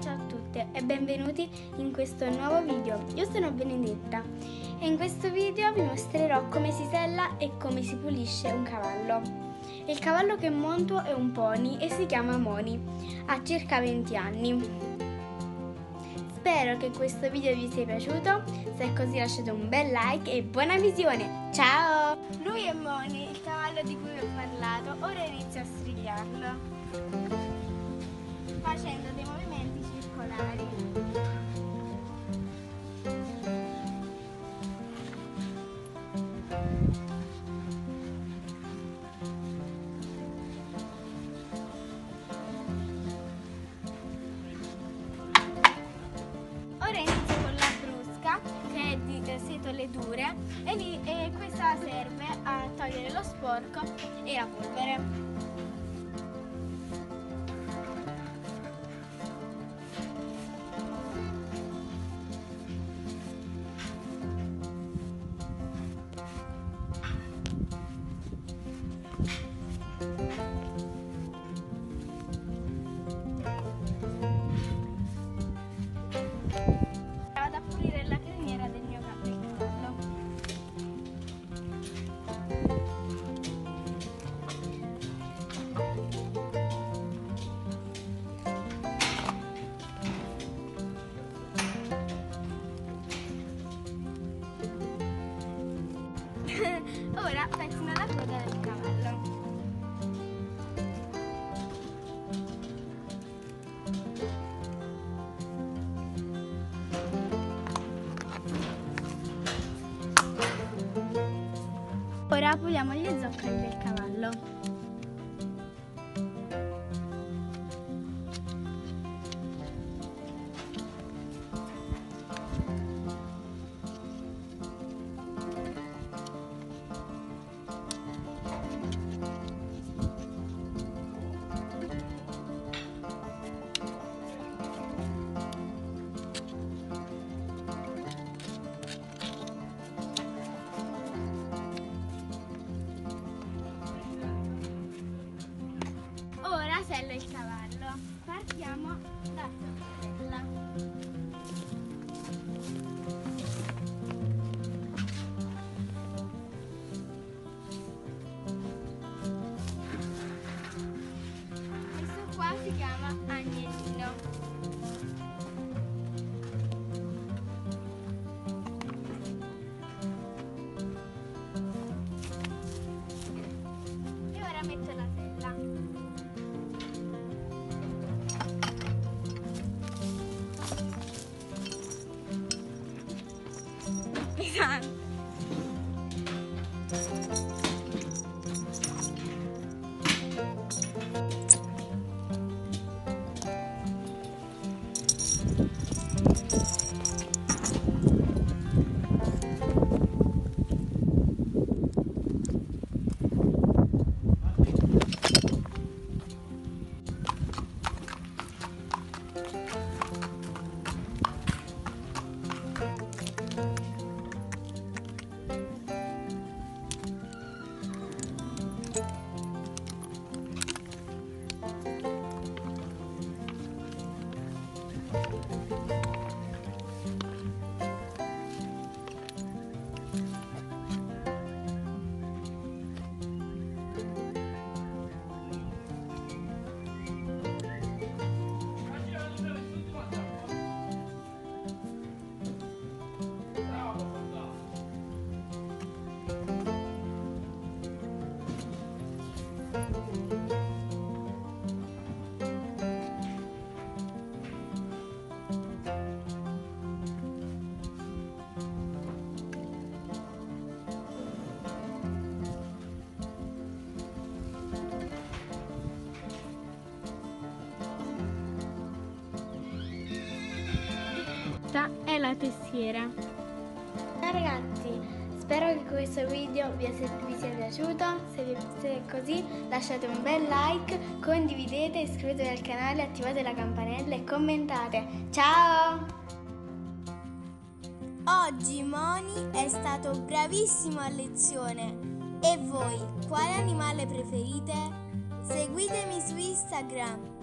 ciao a tutte e benvenuti in questo nuovo video. Io sono Benedetta e in questo video vi mostrerò come si sella e come si pulisce un cavallo. Il cavallo che monto è un pony e si chiama Moni, ha circa 20 anni. Spero che questo video vi sia piaciuto, se è così lasciate un bel like e buona visione! Ciao! Lui è Moni, il cavallo di cui vi ho parlato, ora inizio a strigliarlo facendo dei movimenti circolari. Ora inizio con la brusca che è di eh, setole dure e, lì, e questa serve a togliere lo sporco e la polvere. Ora pettino la coda del cavallo. Ora puliamo gli zoccoli del cavallo. Ora sello il cavallo. Partiamo da sella. Questo qua si chiama agnellino. E ora metto 三。Questa è la testiera. Ciao ragazzi, spero che questo video vi sia, piaciuto. Se, vi, se è così lasciate un bel like, condividete, iscrivetevi al canale, attivate la campanella e commentate. Ciao! Oggi Moni è stato bravissimo a lezione. E voi, quale animale preferite? Seguitemi su Instagram